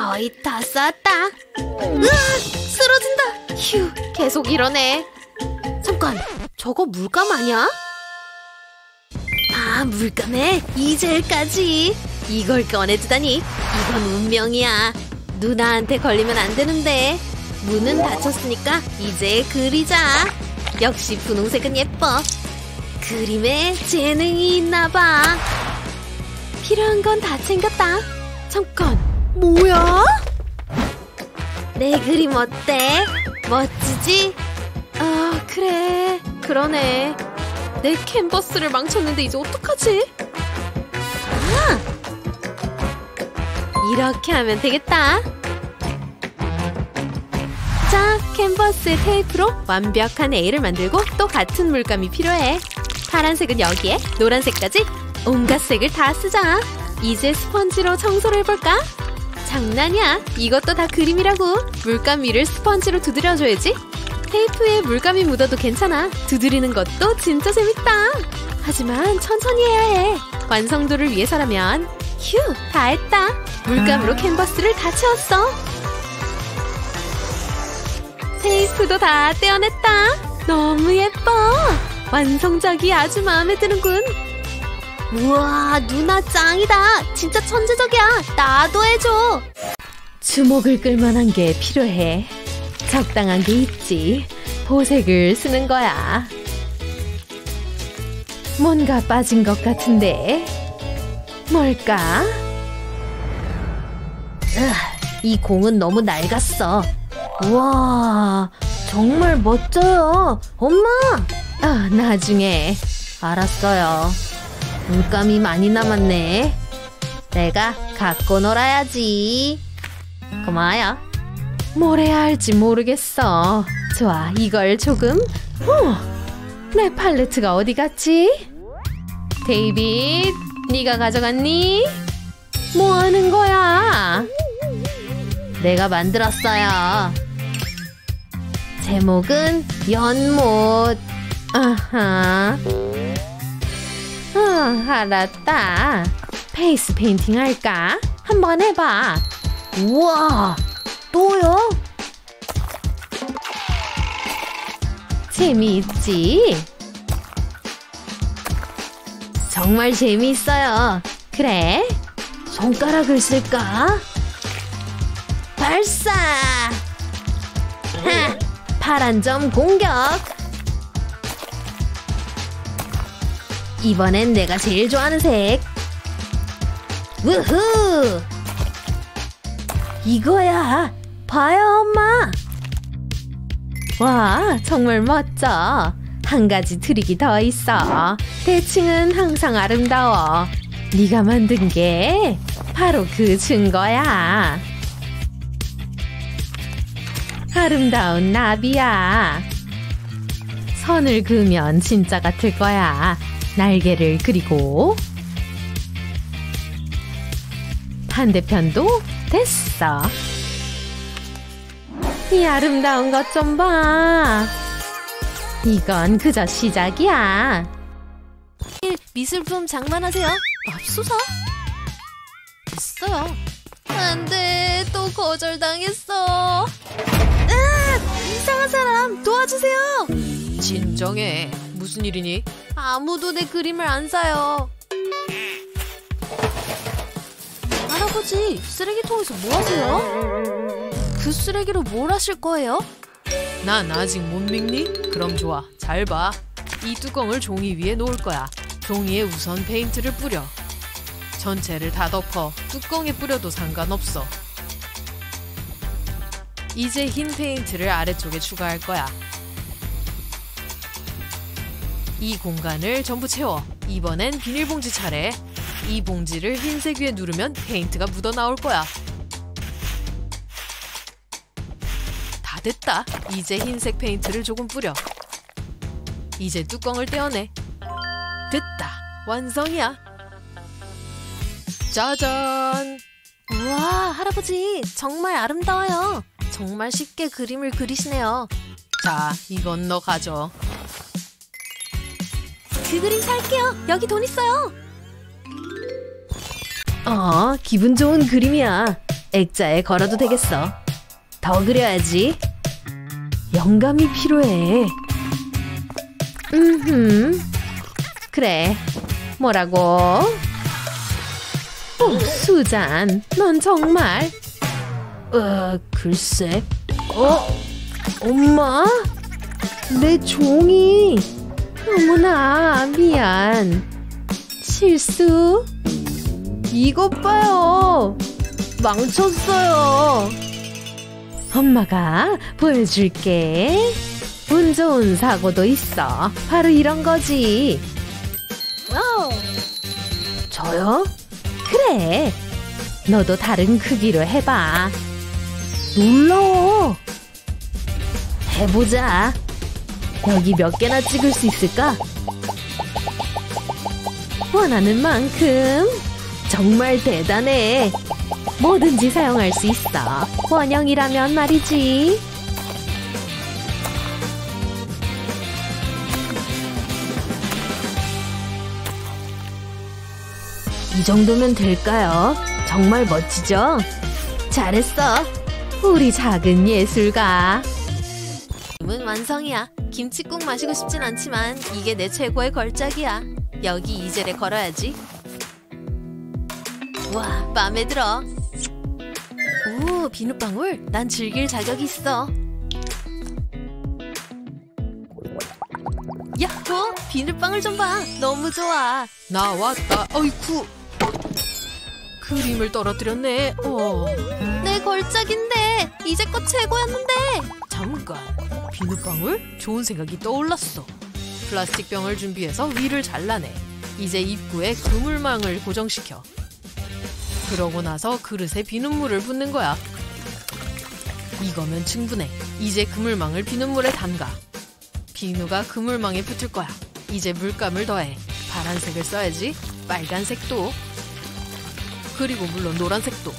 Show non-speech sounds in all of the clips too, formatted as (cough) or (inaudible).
거의 다 쌌다. 으아! 쓰러진다. 휴, 계속 이러네. 잠깐, 저거 물감 아니야? 아, 물감에 이 젤까지. 이걸 꺼내주다니. 이건 운명이야. 누나한테 걸리면 안 되는데. 문은 닫혔으니까 이제 그리자. 역시 분홍색은 예뻐. 그림에 재능이 있나봐. 필요한 건 다 챙겼다. 잠깐, 뭐야? 내 그림 어때? 멋지지? 아, 그래. 그러네. 내 캔버스를 망쳤는데 이제 어떡하지? 아! 이렇게 하면 되겠다. 자, 캔버스 테이프로 완벽한 A를 만들고 또 같은 물감이 필요해. 파란색은 여기에, 노란색까지 온갖 색을 다 쓰자. 이제 스펀지로 청소를 해볼까? 장난이야. 이것도 다 그림이라고. 물감 위를 스펀지로 두드려줘야지. 테이프에 물감이 묻어도 괜찮아. 두드리는 것도 진짜 재밌다. 하지만 천천히 해야 해. 완성도를 위해서라면. 휴, 다 했다. 물감으로 캔버스를 다 채웠어. 테이프도 다 떼어냈다. 너무 예뻐. 완성작이 아주 마음에 드는군. 우와, 누나 짱이다. 진짜 천재적이야. 나도 해줘. 주목을 끌만한 게 필요해. 적당한 게 있지. 보색을 쓰는 거야. 뭔가 빠진 것 같은데. 뭘까? 으, 이 공은 너무 낡았어. 우와, 정말 멋져요. 엄마! 아, 나중에. 알았어요. 물감이 많이 남았네. 내가 갖고 놀아야지. 고마워요. 뭘 해야 할지 모르겠어. 좋아, 이걸 조금. 어, 내 팔레트가 어디 갔지? 데이빗, 네가 가져갔니? 뭐 하는 거야? 내가 만들었어요. 제목은 연못. 아하. 아, 알았다. 페이스 페인팅 할까? 한번 해봐. 우와, 또요? 재미있지? 정말 재미있어요. 그래? 손가락을 쓸까? 발사! 하, 파란 점 공격! 이번엔 내가 제일 좋아하는 색. 우후! 이거야. 봐요, 엄마. 와, 정말 멋져. 한 가지 트릭이 더 있어. 대칭은 항상 아름다워. 네가 만든 게 바로 그 증거야. 아름다운 나비야. 선을 그으면 진짜 같을 거야. 날개를 그리고 반대편도 됐어. 이 아름다운 것 좀 봐. 이건 그저 시작이야. 미술품 장만하세요. 맙소사? 됐어요. 안 돼, 또 거절당했어. 아, 이상한 사람 도와주세요. 진정해. 무슨 일이니? 아무도 내 그림을 안 사요. 할아버지, 쓰레기통에서 뭐 하세요? 그 쓰레기로 뭘 하실 거예요? 난 아직 못 믿니? 그럼 좋아. 잘 봐. 이 뚜껑을 종이 위에 놓을 거야. 종이에 우선 페인트를 뿌려. 전체를 다 덮어. 뚜껑에 뿌려도 상관없어. 이제 흰 페인트를 아래쪽에 추가할 거야. 이 공간을 전부 채워. 이번엔 비닐봉지 차례. 이 봉지를 흰색 위에 누르면 페인트가 묻어 나올 거야. 다 됐다. 이제 흰색 페인트를 조금 뿌려. 이제 뚜껑을 떼어내. 됐다. 완성이야. 짜잔. 우와, 할아버지, 정말 아름다워요. 정말 쉽게 그림을 그리시네요. 자, 이건 너 가져. 그 그림 살게요. 여기 돈 있어요. 어, 기분 좋은 그림이야. 액자에 걸어도 되겠어. 더 그려야지. 영감이 필요해. 음, 그래. 뭐라고? 어, 수잔, 넌 정말. 어, 글쎄. 어, 엄마? 내 종이. 어머나, 미안. 실수? 이것 봐요. 망쳤어요. 엄마가 보여줄게. 운 좋은 사고도 있어. 바로 이런 거지. 저요? 그래. 너도 다른 크기로 해봐. 놀라워. 해보자. 여기 몇 개나 찍을 수 있을까? 원하는 만큼. 정말 대단해. 뭐든지 사용할 수 있어. 원형이라면 말이지. 이 정도면 될까요? 정말 멋지죠? 잘했어. 우리 작은 예술가. 은 완성이야. 김치국 마시고 싶진 않지만 이게 내 최고의 걸작이야. 여기 이젤에 걸어야지. 와, 마음에 들어. 오, 비눗방울. 난 즐길 자격이 있어. 야호! 비눗방울 좀 봐. 너무 좋아. 나왔다. 어이쿠. 그림을 떨어뜨렸네. 어. 내 걸작인데 이제껏 최고였는데. 잠깐. 비눗방울? 좋은 생각이 떠올랐어. 플라스틱 병을 준비해서 위를 잘라내. 이제 입구에 그물망을 고정시켜. 그러고 나서 그릇에 비눗물을 붓는 거야. 이거면 충분해. 이제 그물망을 비눗물에 담가. 비누가 그물망에 붙을 거야. 이제 물감을 더해. 파란색을 써야지. 빨간색도. 그리고 물론 노란색도.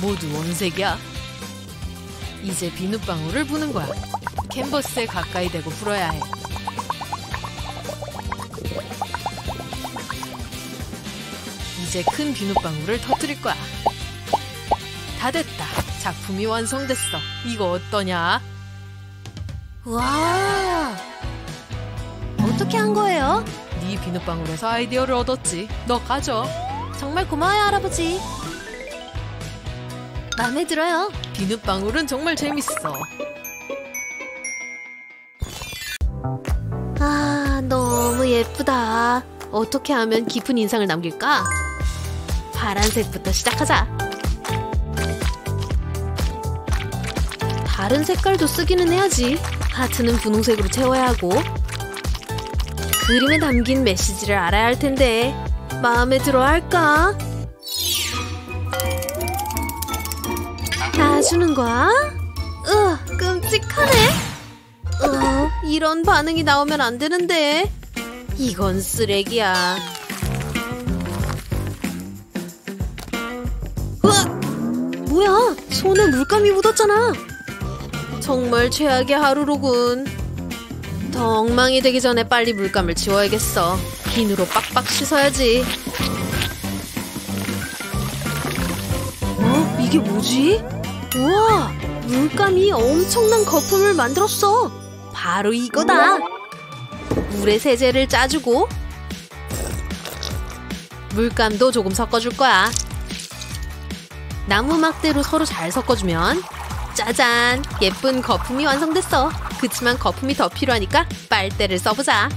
모두 원색이야. 이제 비눗방울을 부는 거야. 캔버스에 가까이 대고 불어야 해. 이제 큰 비눗방울을 터뜨릴 거야. 다 됐다. 작품이 완성됐어. 이거 어떠냐? 와. 어떻게 한 거예요? 네 비눗방울에서 아이디어를 얻었지. 너 가져. 정말 고마워요, 할아버지. 마음에 들어요. 비눗방울은 정말 재밌어. 예쁘다. 어떻게 하면 깊은 인상을 남길까? 파란색부터 시작하자. 다른 색깔도 쓰기는 해야지. 하트는 분홍색으로 채워야 하고. 그림에 담긴 메시지를 알아야 할 텐데. 마음에 들어 할까? 다 주는 거야? 으, 끔찍하네. 어, 이런 반응이 나오면 안 되는데. 이건 쓰레기야. 으악! 뭐야? 손에 물감이 묻었잖아. 정말 최악의 하루로군. 더 엉망이 되기 전에 빨리 물감을 지워야겠어. 비누로 빡빡 씻어야지. 어? 이게 뭐지? 우와! 물감이 엄청난 거품을 만들었어. 바로 이거다. 물에 세제를 짜주고 물감도 조금 섞어줄 거야. 나무 막대로 서로 잘 섞어주면 짜잔! 예쁜 거품이 완성됐어. 그치만 거품이 더 필요하니까 빨대를 써보자.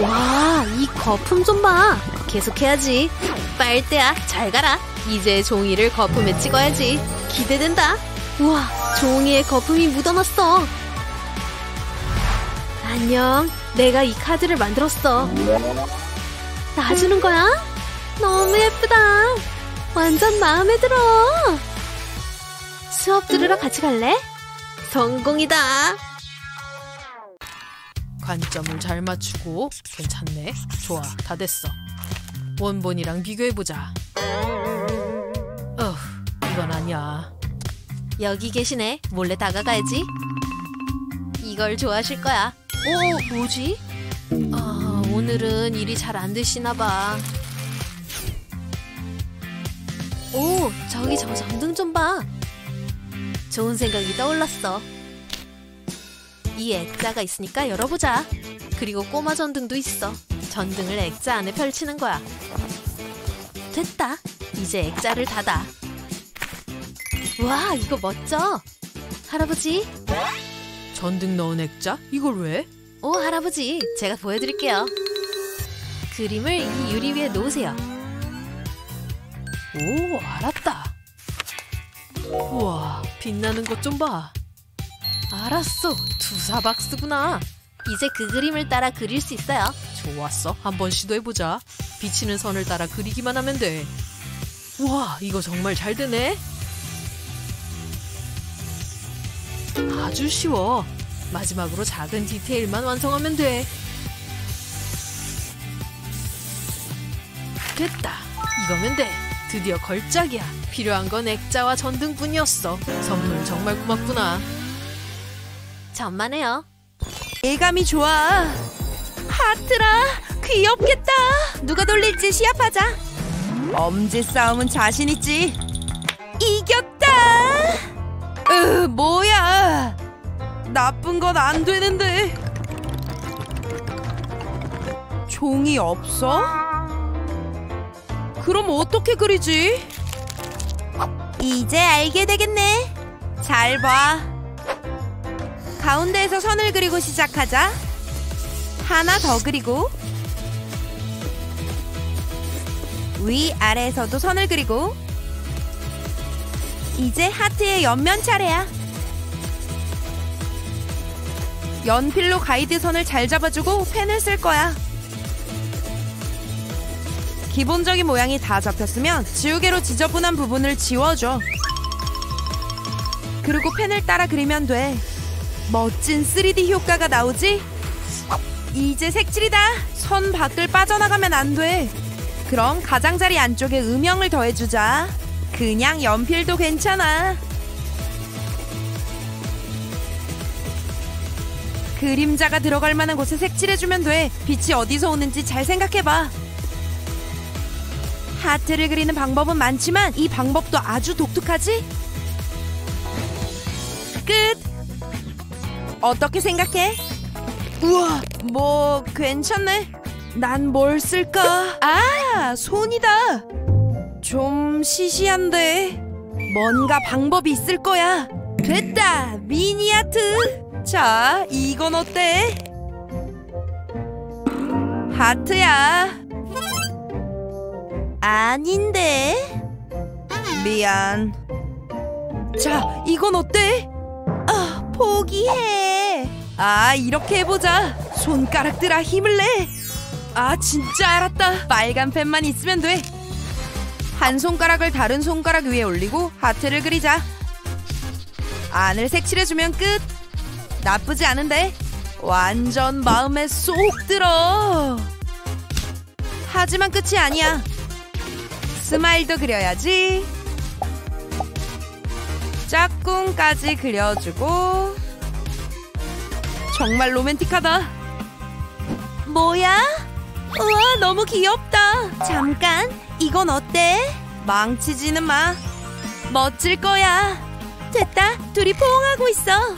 와, 이 거품 좀 봐. 계속해야지. 빨대야, 잘 가라. 이제 종이를 거품에 찍어야지. 기대된다. 우와, 종이에 거품이 묻어났어. 안녕. 내가 이 카드를 만들었어. 놔주는 거야? 너무 예쁘다. 완전 마음에 들어. 수업 들으러 같이 갈래? 성공이다. 관점을 잘 맞추고 괜찮네. 좋아, 다 됐어. 원본이랑 비교해보자. 어, 이건 아니야. 여기 계시네. 몰래 다가가야지. 이걸 좋아하실 거야. 오, 뭐지? 아, 오늘은 일이 잘 안 되시나 봐. 저기 저 전등 좀 봐. 좋은 생각이 떠올랐어. 이 액자가 있으니까 열어보자. 그리고 꼬마 전등도 있어. 전등을 액자 안에 펼치는 거야. 됐다. 이제 액자를 닫아. 와, 이거 멋져. 할아버지. 전등 넣은 액자? 이걸 왜? 오, 할아버지. 제가 보여드릴게요. 그림을 이 유리 위에 놓으세요. 오, 알았다. 우와, 빛나는 것 좀 봐. 알았어. 투사박스구나. 이제 그 그림을 따라 그릴 수 있어요. 좋았어. 한번 시도해보자. 비치는 선을 따라 그리기만 하면 돼. 우와, 이거 정말 잘 되네. 아주 쉬워. 마지막으로 작은 디테일만 완성하면 돼. 됐다. 이거면 돼. 드디어 걸작이야. 필요한 건 액자와 전등뿐이었어. 선물 정말 고맙구나. 전만해요. 예감이 좋아. 하트라, 귀엽겠다. 누가 돌릴지 시합하자. 엄지 싸움은 자신 있지. 이겼다. 으, 뭐야? 나쁜 건 안 되는데. 종이 없어? 그럼 어떻게 그리지? 이제 알게 되겠네. 잘 봐. 가운데에서 선을 그리고 시작하자. 하나 더 그리고 위 아래에서도 선을 그리고 이제 하트의 옆면 차례야. 연필로 가이드 선을 잘 잡아주고 펜을 쓸 거야. 기본적인 모양이 다 잡혔으면 지우개로 지저분한 부분을 지워줘. 그리고 펜을 따라 그리면 돼. 멋진 3D 효과가 나오지? 이제 색칠이다. 선 밖을 빠져나가면 안 돼. 그럼 가장자리 안쪽에 음영을 더해주자. 그냥 연필도 괜찮아. 그림자가 들어갈 만한 곳에 색칠해주면 돼. 빛이 어디서 오는지 잘 생각해봐. 하트를 그리는 방법은 많지만 이 방법도 아주 독특하지? 끝! 어떻게 생각해? 우와, 뭐 괜찮네. 난 뭘 쓸까? 아, 손이다. 좀 시시한데 뭔가 방법이 있을 거야. 됐다, 미니 아트. 자, 이건 어때? 하트야. 아닌데. 미안. 자, 이건 어때? 아, 포기해. 아, 이렇게 해보자. 손가락들아 힘을 내. 아, 진짜 알았다. 빨간 펜만 있으면 돼. 한 손가락을 다른 손가락 위에 올리고 하트를 그리자. 안을 색칠해주면 끝. 나쁘지 않은데? 완전 마음에 쏙 들어. 하지만 끝이 아니야. 스마일도 그려야지. 짝꿍까지 그려주고 정말 로맨틱하다. 뭐야? 우와 너무 귀엽다. 잠깐 이건 어때? 망치지는 마. 멋질 거야. 됐다. 둘이 포옹하고 있어.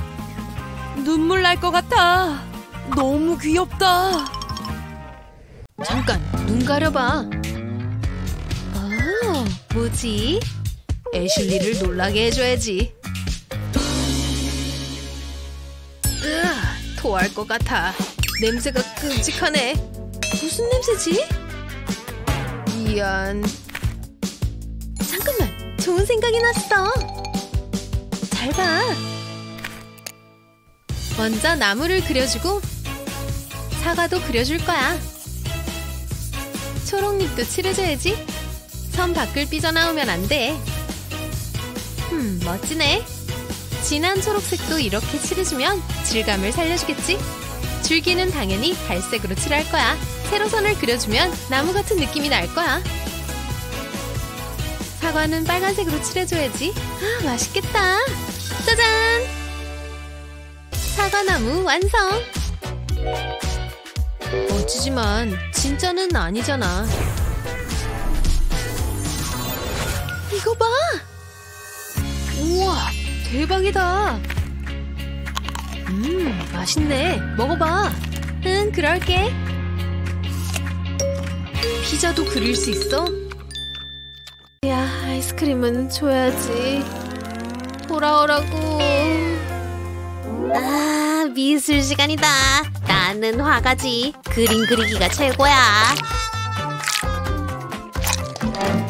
눈물 날 것 같아. 너무 귀엽다. 잠깐, 눈 가려봐. 아, 뭐지? 애슐리를 놀라게 해줘야지. 으아, 토할 것 같아. 냄새가 끔찍하네. 무슨 냄새지? 미안. 잠깐만, 좋은 생각이 났어. 잘 봐. 먼저 나무를 그려주고 사과도 그려줄 거야. 초록잎도 칠해줘야지. 선 밖을 삐져나오면 안 돼. 음, 멋지네. 진한 초록색도 이렇게 칠해주면 질감을 살려주겠지? 줄기는 당연히 갈색으로 칠할 거야. 세로선을 그려주면 나무 같은 느낌이 날 거야. 사과는 빨간색으로 칠해줘야지. 아, 맛있겠다. 짜잔! 사과나무 완성! 멋지지만 진짜는 아니잖아. 이거 봐! 대박이다. 음, 맛있네. 먹어봐. 응, 그럴게. 피자도 그릴 수 있어? 야, 아이스크림은 줘야지. 돌아오라고. 아, 미술 시간이다. 나는 화가지. 그림 그리기가 최고야.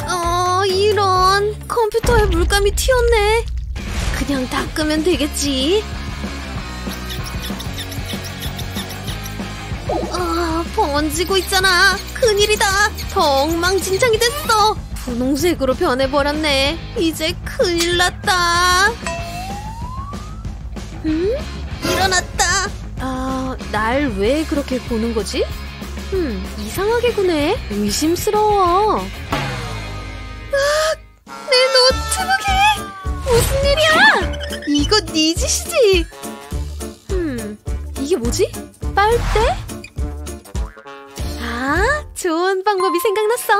어, 이런. 컴퓨터에 물감이 튀었네. 그냥 닦으면 되겠지. 번지고 있잖아. 큰일이다. 더 엉망진창이 됐어. 분홍색으로 변해버렸네. 이제 큰일 났다. 음? 일어났다. 아, 날 왜 그렇게 보는 거지? 음, 이상하게 구네. 의심스러워. 아, 내 노트북이! 무슨 일이야? 이거 네 짓이지? 음, 이게 뭐지? 빨대? 아, 좋은 방법이 생각났어.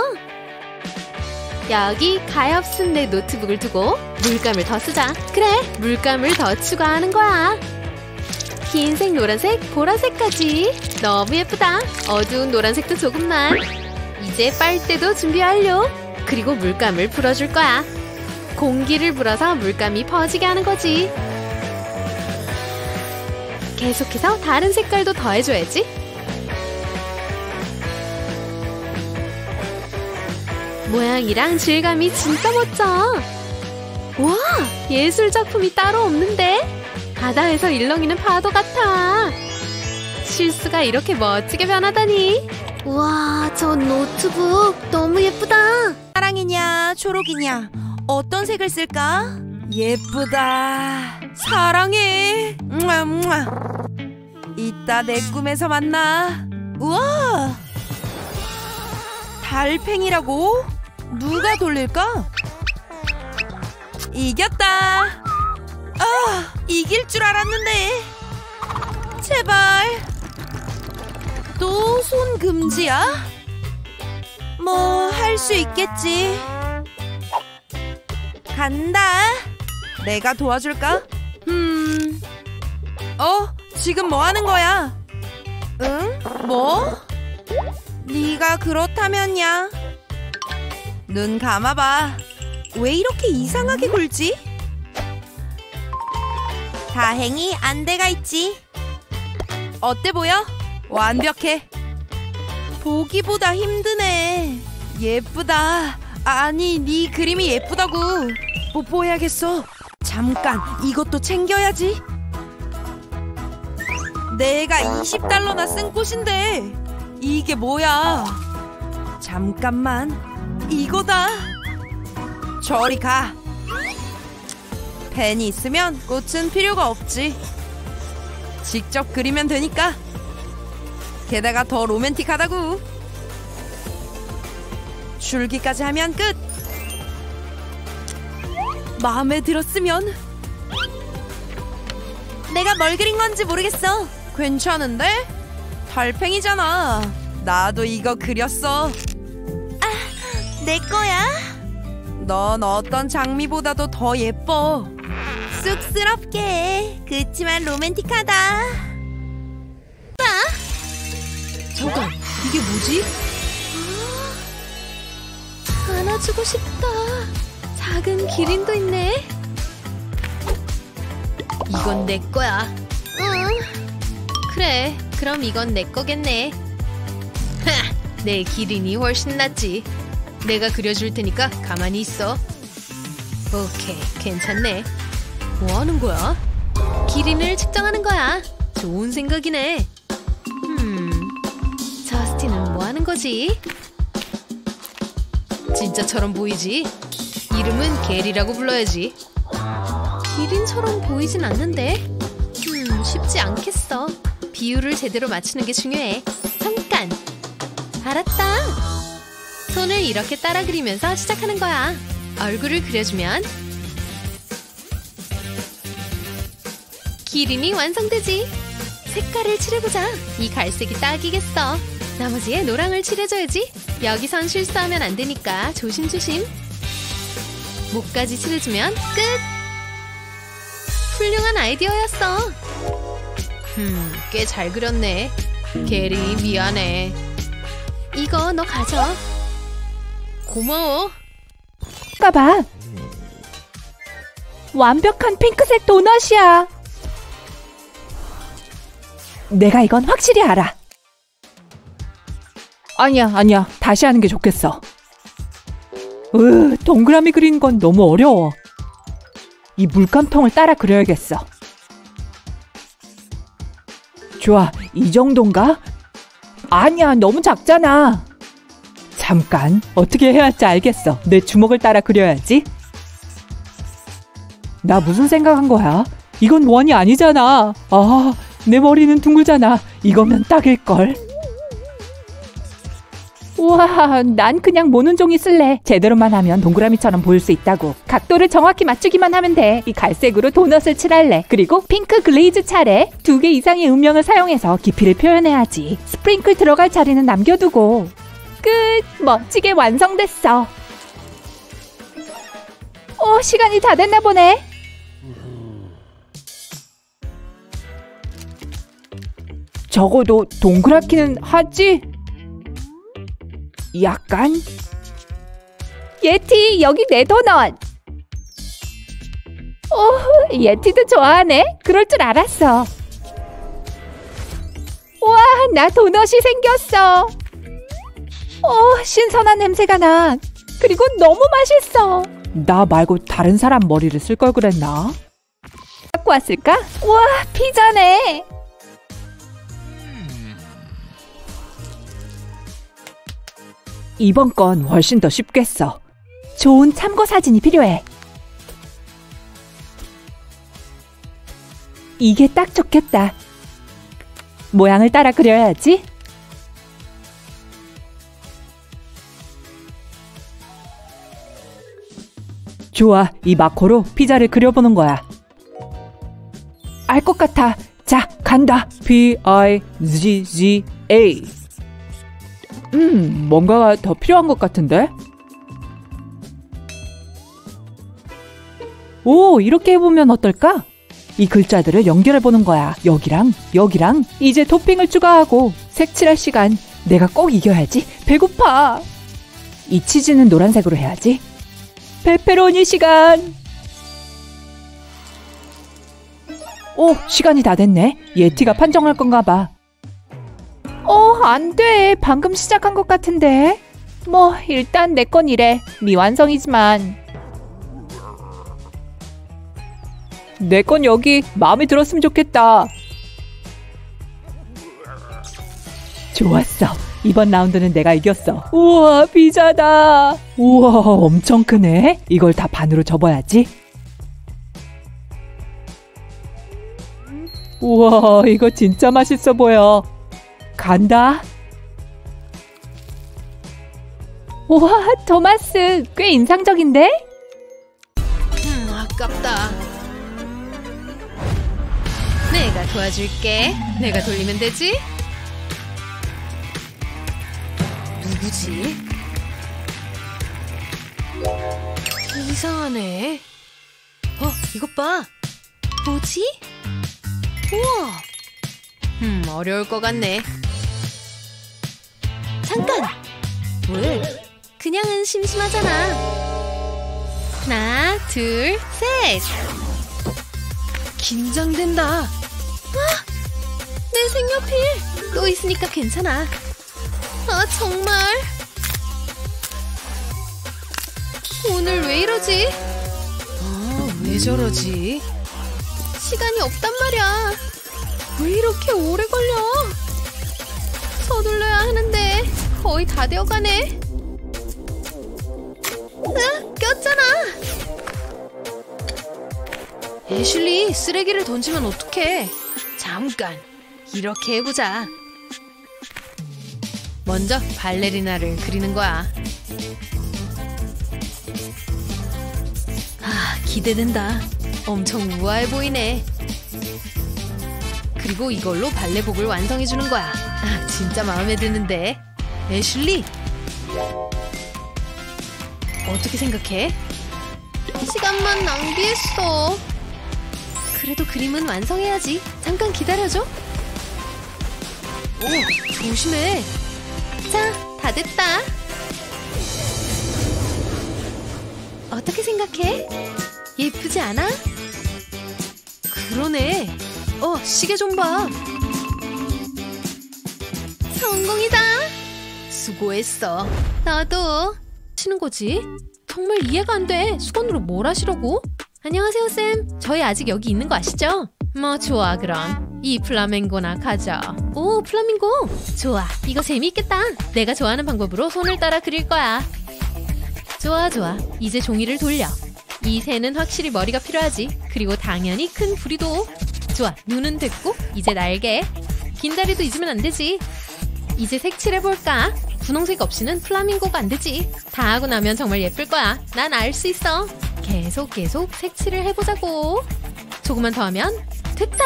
여기 가엾은 내 노트북을 두고 물감을 더 쓰자. 그래, 물감을 더 추가하는 거야. 흰색, 노란색, 보라색까지. 너무 예쁘다. 어두운 노란색도 조금만. 이제 빨대도 준비 완료. 그리고 물감을 불어줄 거야. 공기를 불어서 물감이 퍼지게 하는 거지. 계속해서 다른 색깔도 더해줘야지. 모양이랑 질감이 진짜 멋져. 와, 예술 작품이 따로 없는데? 바다에서 일렁이는 파도 같아. 실수가 이렇게 멋지게 변하다니. 와, 저 노트북 너무 예쁘다. 사랑이냐, 초록이냐, 어떤 색을 쓸까? 예쁘다. 사랑해. 므아, 므아. 이따 내 꿈에서 만나. 우와! 달팽이라고? 누가 돌릴까? 이겼다. 아, 이길 줄 알았는데. 제발. 또 손 금지야? 뭐, 할 수 있겠지. 간다. 내가 도와줄까? 음. 어, 지금 뭐 하는 거야? 응? 뭐? 네가 그렇다면야. 눈 감아봐. 왜 이렇게 이상하게 굴지? 다행히 안대가 있지. 어때 보여? 완벽해. 보기보다 힘드네. 예쁘다. 아니, 네 그림이 예쁘다고. 뽀뽀해야겠어. 잠깐, 이것도 챙겨야지. 내가 20달러나 쓴 꽃인데 이게 뭐야? 잠깐만, 이거다. 저리 가. 펜이 있으면 꽃은 필요가 없지. 직접 그리면 되니까. 게다가 더 로맨틱하다고. 줄기까지 하면 끝. 마음에 들었으면. 내가 뭘 그린 건지 모르겠어. 괜찮은데? 달팽이잖아. 나도 이거 그렸어. 아, 내 거야? 넌 어떤 장미보다도 더 예뻐. 쑥스럽게. 그치만 로맨틱하다. 잠깐, 이게 뭐지? 안아주고 싶다. 작은 기린도 있네. 이건 내 거야. 응. 그래, 그럼 이건 내 거겠네. 하! 내 기린이 훨씬 낫지. 내가 그려줄 테니까 가만히 있어. 오케이, 괜찮네. 뭐 하는 거야? 기린을 측정하는 거야. 좋은 생각이네. 음, 저스틴은 뭐 하는 거지? 진짜처럼 보이지? 이름은 게리라고 불러야지. 기린처럼 보이진 않는데? 음, 쉽지 않겠어. 비율을 제대로 맞추는 게 중요해. 잠깐! 알았다! 손을 이렇게 따라 그리면서 시작하는 거야. 얼굴을 그려주면 기린이 완성되지. 색깔을 칠해보자. 이 갈색이 딱이겠어. 나머지에 노랑을 칠해줘야지. 여기선 실수하면 안 되니까 조심조심. 목까지 칠해주면 끝! 훌륭한 아이디어였어. 음, 꽤 잘 그렸네. 게리, 미안해. 이거 너 가져. 고마워. 봐봐. 완벽한 핑크색 도넛이야. 내가 이건 확실히 알아. 아니야, 아니야. 다시 하는 게 좋겠어. 으, 동그라미 그리는 건 너무 어려워. 이 물감통을 따라 그려야겠어. 좋아, 이 정도인가? 아니야, 너무 작잖아. 잠깐, 어떻게 해야 할지 알겠어. 내 주먹을 따라 그려야지. 나 무슨 생각한 거야? 이건 원이 아니잖아. 아, 내 머리는 둥글잖아. 이거면 딱일걸. 우와, 난 그냥 모눈종이 쓸래. 제대로만 하면 동그라미처럼 보일 수 있다고. 각도를 정확히 맞추기만 하면 돼. 이 갈색으로 도넛을 칠할래. 그리고 핑크 glaze 차례. 두 개 이상의 음영을 사용해서 깊이를 표현해야지. sprinkle 들어갈 자리는 남겨두고. 끝! 멋지게 완성됐어. 어, 시간이 다 됐나 보네. 적어도 동그랗기는 하지? 약간? 예티, 여기 내 도넛! 어, 예티도 좋아하네? 그럴 줄 알았어. 와, 나 도넛이 생겼어. 어, 신선한 냄새가 나. 그리고 너무 맛있어. 나 말고 다른 사람 머리를 쓸 걸 그랬나? 갖고 왔을까? 와, 피자네. 이번 건 훨씬 더 쉽겠어. 좋은 참고 사진이 필요해. 이게 딱 좋겠다. 모양을 따라 그려야지. 좋아, 이 마커로 피자를 그려보는 거야. 알 것 같아. 자, 간다. P I Z Z A. 음, 뭔가가 더 필요한 것 같은데? 오, 이렇게 해보면 어떨까? 이 글자들을 연결해보는 거야. 여기랑, 여기랑, 이제 토핑을 추가하고, 색칠할 시간. 내가 꼭 이겨야지. 배고파. 이 치즈는 노란색으로 해야지. 페페로니 시간! 오, 시간이 다 됐네. 예티가 판정할 건가 봐. 어, 안 돼. 방금 시작한 것 같은데. 뭐, 일단 내 건 이래. 미완성이지만. 내 건 여기 마음에 들었으면 좋겠다. 좋았어. 이번 라운드는 내가 이겼어. 우와, 피자다. 우와, 엄청 크네. 이걸 다 반으로 접어야지. 우와, 이거 진짜 맛있어 보여. 간다. 우와, 토마스. 꽤 인상적인데? 음, 아깝다. 내가 도와줄게. 내가 돌리면 되지? 누구지? 이상하네. 어, 이것 봐. 뭐지? 우와! 음, 어려울 것 같네. 잠깐! 왜? 그냥은 심심하잖아. 하나, 둘, 셋! 긴장된다. 내 색연필! 또 있으니까 괜찮아. 아, 정말? 오늘 왜 이러지? 아, 왜 저러지? 시간이 없단 말이야. 왜 이렇게 오래 걸려? 서둘러야 하는데 거의 다 되어가네. 으, 꼈잖아. 애슐리, 쓰레기를 던지면 어떡해? 잠깐, 이렇게 해보자. 먼저 발레리나를 그리는 거야. 아, 기대된다. 엄청 우아해 보이네. 그리고 이걸로 발레복을 완성해주는 거야. 아, 진짜 마음에 드는데. 애슐리! 어떻게 생각해? 시간만 낭비했어. 그래도 그림은 완성해야지. 잠깐 기다려줘. 오, 조심해. 자, 다 됐다. 어떻게 생각해? 예쁘지 않아? 그러네. 어, 시계 좀 봐. 성공이다. 수고했어. 나도. 치는 거지? 정말 이해가 안 돼. 수건으로 뭘 하시려고? 안녕하세요, 쌤. 저희 아직 여기 있는 거 아시죠? 뭐 좋아 그럼 이 플라멩고나 가자. 오, 플라밍고. 좋아. 이거 재미있겠다. 내가 좋아하는 방법으로 손을 따라 그릴 거야. 좋아, 좋아. 이제 종이를 돌려. 이 새는 확실히 머리가 필요하지. 그리고 당연히 큰 부리도. 좋아. 눈은 됐고, 이제 날개. 긴 다리도 잊으면 안 되지. 이제 색칠해볼까? 분홍색 없이는 플라밍고가 안 되지. 다 하고 나면 정말 예쁠 거야. 난 알 수 있어. 계속 계속 색칠을 해보자고. 조금만 더 하면 됐다.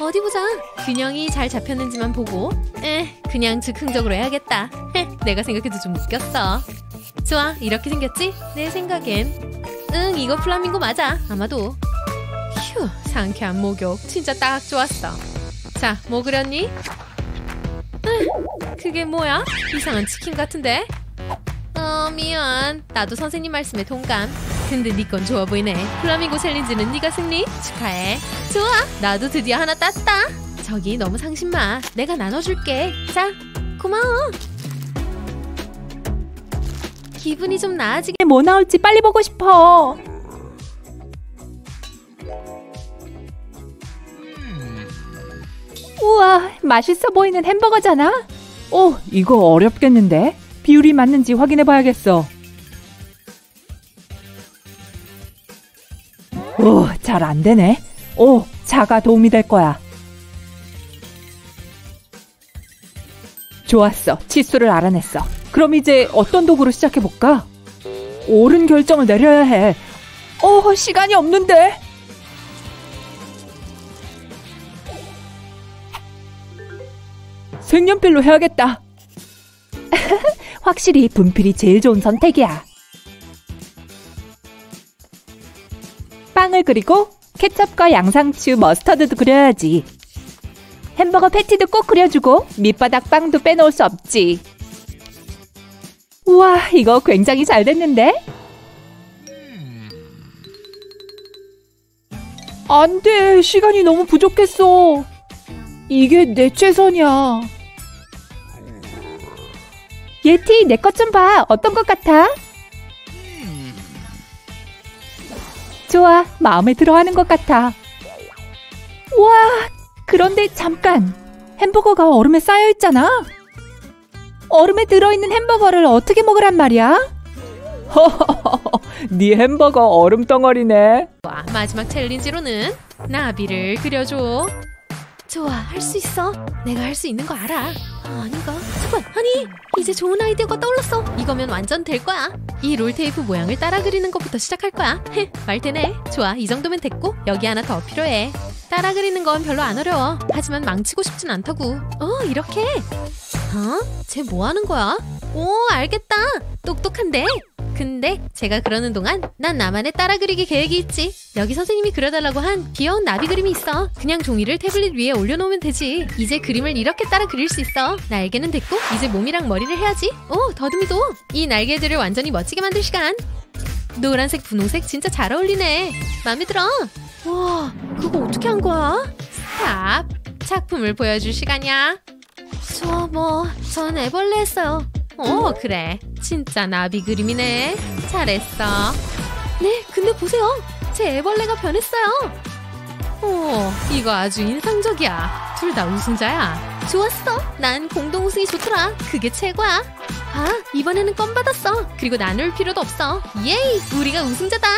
어디 보자. 균형이 잘 잡혔는지만 보고. 에, 그냥 즉흥적으로 해야겠다. 헤, 내가 생각해도 좀 웃겼어. 좋아, 이렇게 생겼지? 내 생각엔. 응, 이거 플라밍고 맞아. 아마도. 휴, 상쾌한 목욕. 진짜 딱 좋았어. 자, 뭐 그렸니? 으, 그게 뭐야? 이상한 치킨 같은데? 어, 미안. 나도 선생님 말씀에 동감. 근데 네건 좋아 보이네. 플라밍고 챌린지는 네가 승리. 축하해. 좋아. 나도 드디어 하나 땄다. 저기 너무 상심마. 내가 나눠줄게. 자, 고마워. 기분이 좀 나아지게. 뭐 나올지 빨리 보고 싶어. 우와, 맛있어 보이는 햄버거잖아? 오, 이거 어렵겠는데? 비율이 맞는지 확인해 봐야겠어. 오, 잘 안 되네. 오, 자가 도움이 될 거야. 좋았어. 치수를 알아냈어. 그럼 이제 어떤 도구로 시작해 볼까? 옳은 결정을 내려야 해. 어, 시간이 없는데. 색연필로 해야겠다. (laughs) 확실히 분필이 제일 좋은 선택이야. 빵을 그리고 케첩과 양상추, 머스터드도 그려야지. 햄버거 패티도 꼭 그려주고 밑바닥 빵도 빼놓을 수 없지. 우와, 이거 굉장히 잘 됐는데? 안 돼, 시간이 너무 부족했어. 이게 내 최선이야. 예티, 내 것 좀 봐. 어떤 것 같아? 좋아, 마음에 들어 하는 것 같아. 와, 그런데 잠깐. 햄버거가 얼음에 쌓여 있잖아. 얼음에 들어있는 햄버거를 어떻게 먹으란 말이야? (laughs) 네 햄버거 얼음 덩어리네. 와, 마지막 챌린지로는 나비를 그려줘. 좋아, 할 수 있어. 내가 할 수 있는 거 알아. 아, 아닌가? 잠깐, 아니, 이제 좋은 아이디어가 떠올랐어. 이거면 완전 될 거야. 이 롤테이프 모양을 따라 그리는 것부터 시작할 거야. 헤, 말 되네. 좋아, 이 정도면 됐고 여기 하나 더 필요해. 따라 그리는 건 별로 안 어려워. 하지만 망치고 싶진 않다고. 어, 이렇게. 어? 쟤 뭐 하는 거야? 오, 알겠다. 똑똑한데. 근데 제가 그러는 동안 난 나만의 따라 그리기 계획이 있지. 여기 선생님이 그려달라고 한 귀여운 나비 그림이 있어. 그냥 종이를 태블릿 위에 올려놓으면 되지. 이제 그림을 이렇게 따라 그릴 수 있어. 날개는 됐고 이제 몸이랑 머리를 해야지. 오, 더듬이도. 이 날개들을 완전히 멋지게 만들 시간. 노란색, 분홍색 진짜 잘 어울리네. 마음에 들어. 와, 그거 어떻게 한 거야? 스탑. 작품을 보여줄 시간이야. 저 뭐, 전 애벌레 했어요. 어, 그래. 진짜 나비 그림이네. 잘했어. 네, 근데 보세요. 제 애벌레가 변했어요. 오, 이거 아주 인상적이야. 둘 다 우승자야. 좋았어. 난 공동 우승이 좋더라. 그게 최고야. 아, 이번에는 껌 받았어. 그리고 나눌 필요도 없어. 예이! 우리가 우승자다.